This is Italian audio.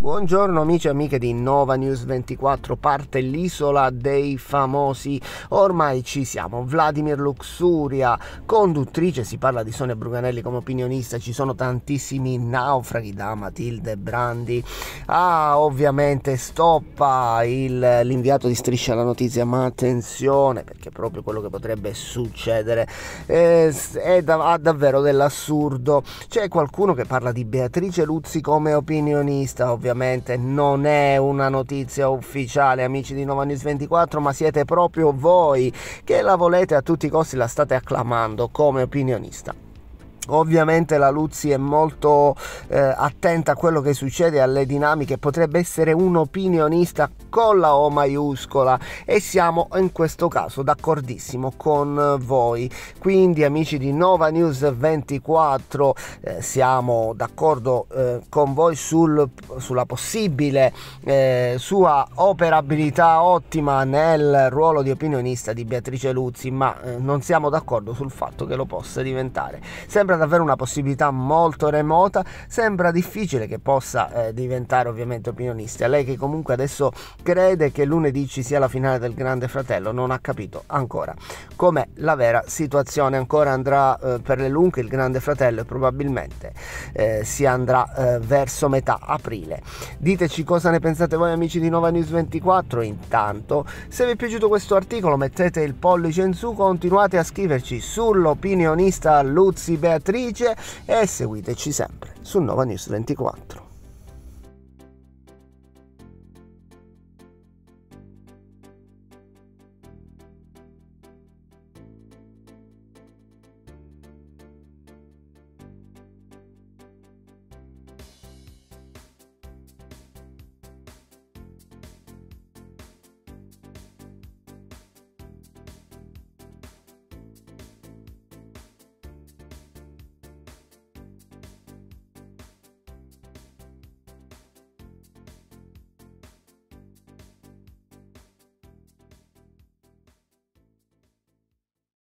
Buongiorno amici e amiche di Nova News 24, parte l'isola dei famosi, ormai ci siamo, Vladimir Luxuria, conduttrice, si parla di Sonia Bruganelli come opinionista, ci sono tantissimi naufraghi da Matilde Brandi, ah ovviamente stoppa il, l'inviato di Striscia la Notizia, ma attenzione perché proprio quello che potrebbe succedere. Eh, è da, ha davvero dell'assurdo, c'è qualcuno che parla di Beatrice Luzzi come opinionista, ovviamente ovviamente non è una notizia ufficiale amici di Nova News 24 ma siete proprio voi che la volete a tutti i costi la state acclamando come opinionista Ovviamente la Luzzi è molto eh, attenta a quello che succede, alle dinamiche, potrebbe essere un opinionista con la O maiuscola e siamo in questo caso d'accordissimo con voi. Quindi amici di Nova News 24 eh, siamo d'accordo eh, con voi sul, sulla possibile eh, sua operabilità ottima nel ruolo di opinionista di Beatrice Luzzi, ma eh, non siamo d'accordo sul fatto che lo possa diventare. Sembra davvero una possibilità molto remota, sembra difficile che possa eh, diventare ovviamente opinionista. Lei che comunque adesso crede che lunedì ci sia la finale del Grande Fratello, non ha capito ancora com'è la vera situazione. Ancora andrà eh, per le lunghe il Grande Fratello e probabilmente eh, si andrà eh, verso metà aprile. Diteci cosa ne pensate voi amici di Nova News 24. Intanto, se vi è piaciuto questo articolo mettete il pollice in su, continuate a scriverci sull'opinionista Luzzi Beatrice e seguiteci sempre su Nova News 24.